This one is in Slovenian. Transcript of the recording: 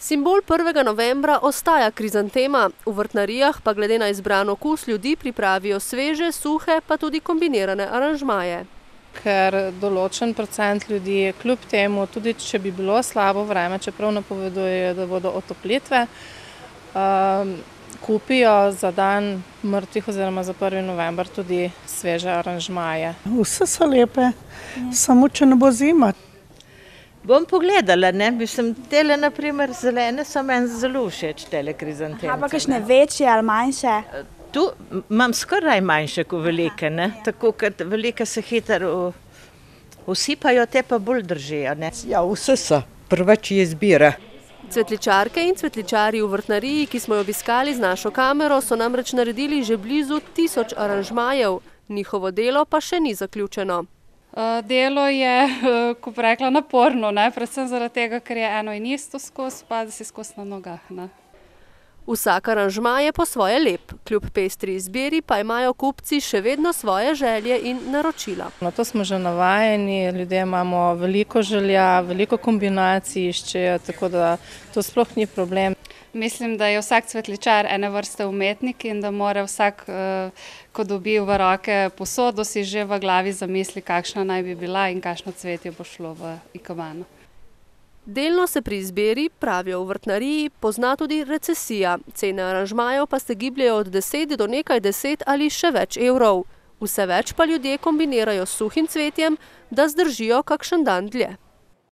Simbol 1. novembra ostaja krizantema, v vrtnarijah pa glede na izbran okus ljudi pripravijo sveže, suhe pa tudi kombinirane aranžmaje. Ker določen procent ljudi kljub temu, tudi če bi bilo slabo vreme, čeprav napovedujejo, da bodo otoplitve, um, kupijo za dan mrtvih oziroma za 1. november tudi sveže aranžmaje. Vse so lepe, samo če ne bo zima. Bom pogledala, ne, mislim, tele naprimer zelene so meni zelo všeč, tele krizanteme. Pa kakšne večje ali manjše? Tu imam skoraj manjše kot velike, ne, tako kot velike se hitro usipajo, te pa bolj držijo, ne. Ja, vse so, prvač je izbira. Cvetličarke in cvetličari v vrtnariji, ki smo jo obiskali z našo kamero, so namreč naredili že blizu tisoč aranžmajev, njihovo delo pa še ni zaključeno. Delo je, ko bi rekla, naporno, ne, predvsem zaradi tega, ker je eno in isto skozi, pa da si skozi na nogah, ne. Vsak aranžma je po svoje lep, kljub pestri izbiri pa imajo kupci še vedno svoje želje in naročila. Na to smo že navajeni, ljudje imamo veliko želja, veliko kombinacij iščejo, tako da to sploh ni problem. Mislim, da je vsak cvetličar ene vrste umetnik in da mora vsak, ko dobi v roke posodo, si že v glavi zamisli, kakšna naj bi bila in kakšno cvetje bo šlo v ikebano. Delno se pri izbiri, pravijo v vrtnariji, pozna tudi recesija, cene aranžmajev pa se gibljejo od deset do nekaj deset ali še več evrov. Vse več pa ljudje kombinirajo s suhim cvetjem, da zdržijo kakšen dan dlje.